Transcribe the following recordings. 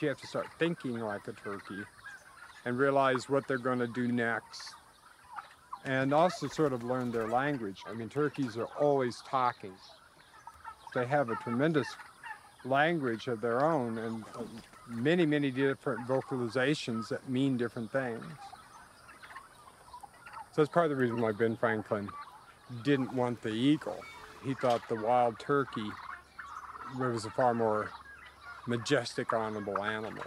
You have to start thinking like a turkey and realize what they're going to do next. And also sort of learn their language. I mean, turkeys are always talking. They have a tremendous language of their own and uh, many, many different vocalizations that mean different things. So that's part of the reason why Ben Franklin didn't want the eagle. He thought the wild turkey was a far more majestic, honorable animal.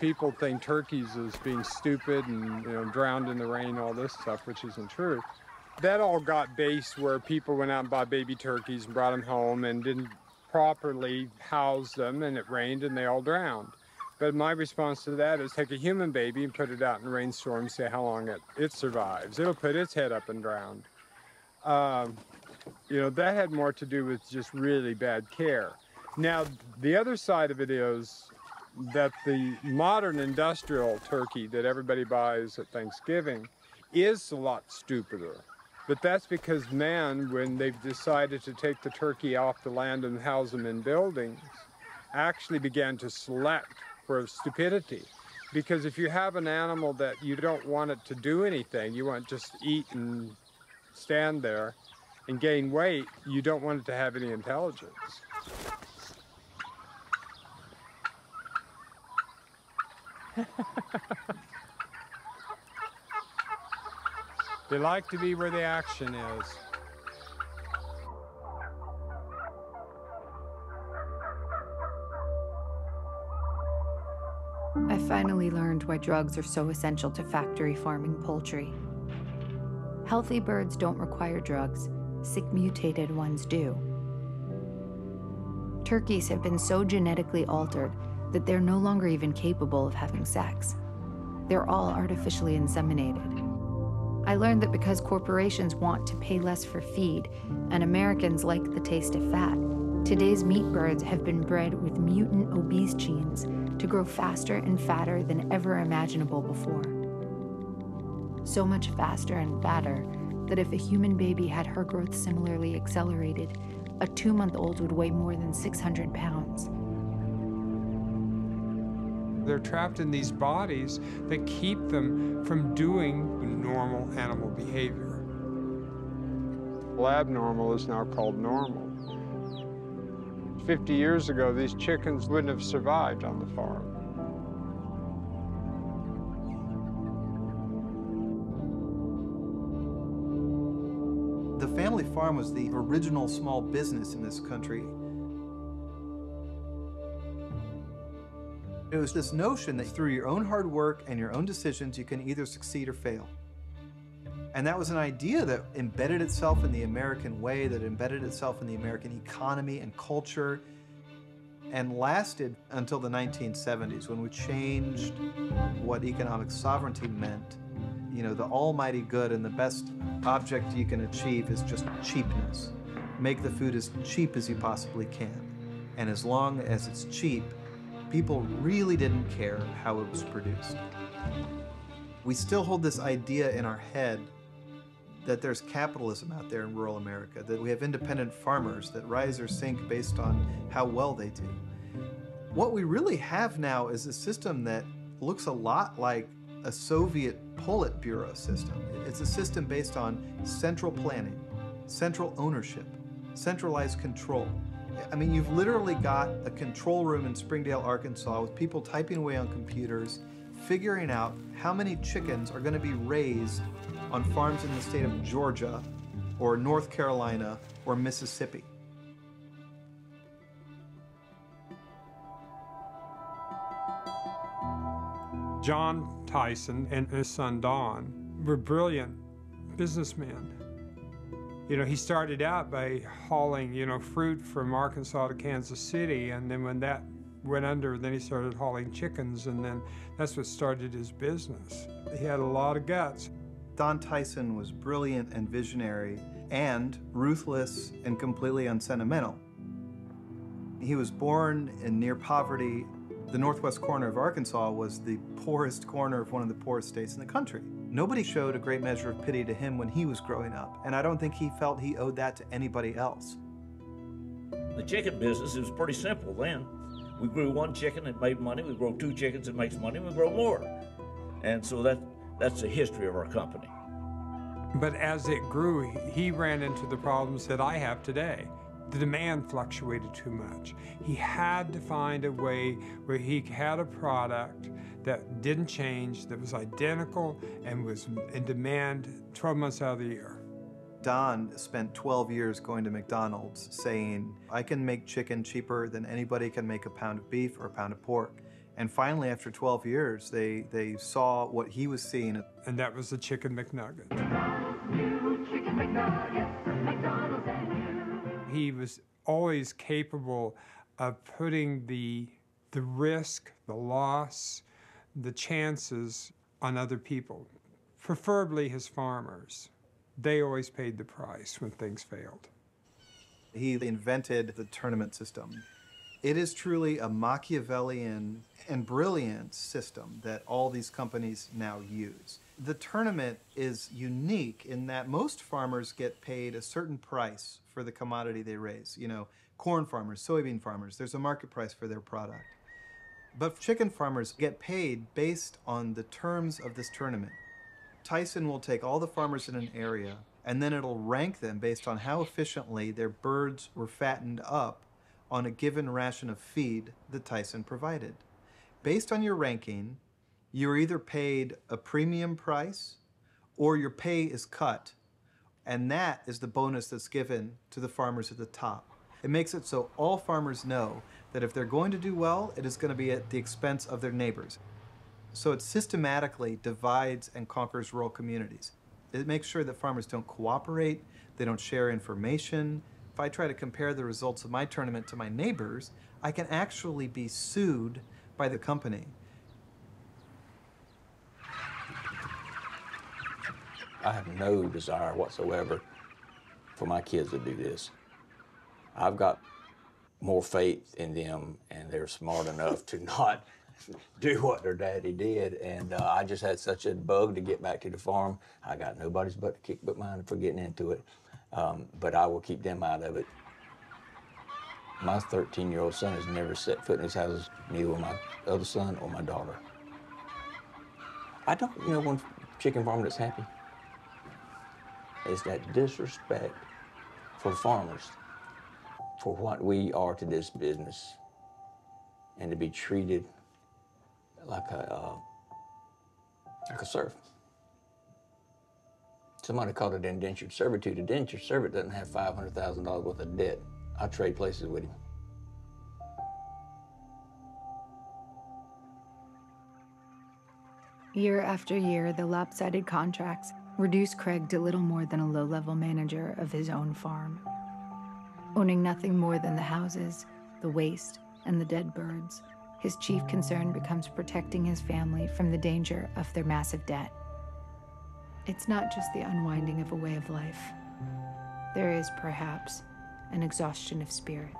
People think turkeys as being stupid and you know drowned in the rain, all this stuff, which isn't true. That all got based where people went out and bought baby turkeys and brought them home and didn't properly house them, and it rained and they all drowned. But my response to that is take a human baby and put it out in a rainstorm, and see how long it, it survives. It'll put its head up and drown. Um, you know, that had more to do with just really bad care. Now, the other side of it is that the modern industrial turkey that everybody buys at Thanksgiving is a lot stupider. But that's because man, when they've decided to take the turkey off the land and house them in buildings, actually began to select for stupidity. Because if you have an animal that you don't want it to do anything, you want it just eat and stand there and gain weight, you don't want it to have any intelligence. they like to be where the action is. I finally learned why drugs are so essential to factory farming poultry. Healthy birds don't require drugs, sick mutated ones do. Turkeys have been so genetically altered that they're no longer even capable of having sex. They're all artificially inseminated. I learned that because corporations want to pay less for feed and Americans like the taste of fat, today's meat birds have been bred with mutant obese genes to grow faster and fatter than ever imaginable before. So much faster and fatter that if a human baby had her growth similarly accelerated, a two month old would weigh more than 600 pounds. They're trapped in these bodies that keep them from doing normal animal behavior. Abnormal is now called normal. 50 years ago, these chickens wouldn't have survived on the farm. The family farm was the original small business in this country. It was this notion that through your own hard work and your own decisions, you can either succeed or fail. And that was an idea that embedded itself in the American way, that embedded itself in the American economy and culture, and lasted until the 1970s when we changed what economic sovereignty meant. You know, the almighty good and the best object you can achieve is just cheapness. Make the food as cheap as you possibly can. And as long as it's cheap, people really didn't care how it was produced. We still hold this idea in our head that there's capitalism out there in rural America, that we have independent farmers that rise or sink based on how well they do. What we really have now is a system that looks a lot like a Soviet Politburo system. It's a system based on central planning, central ownership, centralized control. I mean, you've literally got a control room in Springdale, Arkansas with people typing away on computers, figuring out how many chickens are going to be raised on farms in the state of Georgia or North Carolina or Mississippi. John Tyson and his son Don were brilliant businessmen. You know, he started out by hauling, you know, fruit from Arkansas to Kansas City, and then when that went under, then he started hauling chickens, and then that's what started his business. He had a lot of guts. Don Tyson was brilliant and visionary and ruthless and completely unsentimental. He was born in near poverty. The northwest corner of Arkansas was the poorest corner of one of the poorest states in the country. Nobody showed a great measure of pity to him when he was growing up, and I don't think he felt he owed that to anybody else. The chicken business it was pretty simple then. We grew one chicken, it made money. We grow two chickens, it makes money. We grow more. And so that, that's the history of our company. But as it grew, he ran into the problems that I have today. The demand fluctuated too much. He had to find a way where he had a product that didn't change, that was identical, and was in demand 12 months out of the year. Don spent 12 years going to McDonald's saying, I can make chicken cheaper than anybody can make a pound of beef or a pound of pork. And finally, after 12 years, they, they saw what he was seeing. And that was the Chicken McNugget. He was always capable of putting the, the risk, the loss, the chances on other people, preferably his farmers they always paid the price when things failed. He invented the tournament system. It is truly a Machiavellian and brilliant system that all these companies now use. The tournament is unique in that most farmers get paid a certain price for the commodity they raise. You know, corn farmers, soybean farmers, there's a market price for their product. But chicken farmers get paid based on the terms of this tournament. Tyson will take all the farmers in an area and then it'll rank them based on how efficiently their birds were fattened up on a given ration of feed that Tyson provided. Based on your ranking, you're either paid a premium price or your pay is cut. And that is the bonus that's given to the farmers at the top. It makes it so all farmers know that if they're going to do well, it is going to be at the expense of their neighbors. So it systematically divides and conquers rural communities. It makes sure that farmers don't cooperate, they don't share information. If I try to compare the results of my tournament to my neighbors, I can actually be sued by the company. I have no desire whatsoever for my kids to do this. I've got more faith in them and they're smart enough to not do what their daddy did. And uh, I just had such a bug to get back to the farm. I got nobody's butt to kick but mine for getting into it. Um, but I will keep them out of it. My 13 year old son has never set foot in his house, neither will my other son or my daughter. I don't know one chicken farmer that's happy. It's that disrespect for farmers, for what we are to this business, and to be treated like a uh, like a serf. Somebody called it indentured servitude. Indentured servant doesn't have five hundred thousand dollars worth of debt. I trade places with him. Year after year, the lopsided contracts reduced Craig to little more than a low level manager of his own farm. Owning nothing more than the houses, the waste, and the dead birds, his chief concern becomes protecting his family from the danger of their massive debt. It's not just the unwinding of a way of life. There is, perhaps, an exhaustion of spirit.